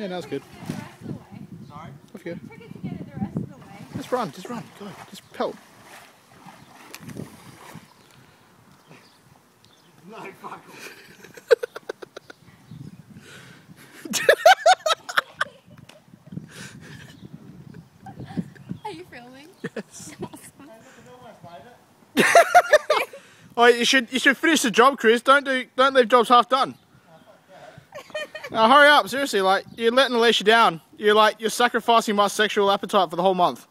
Yeah, that's good. Sorry? Off you go. Forget to get it the rest of the way. Just run, just run. Go, just pelt. No, fuck off. Are you filming? Yes. Hey, look, I almost made it. Oh, you should you should finish the job, Chris. Don't do don't leave jobs half done. Now hurry up, seriously. Like you're letting Alicia down. You're like you're sacrificing my sexual appetite for the whole month.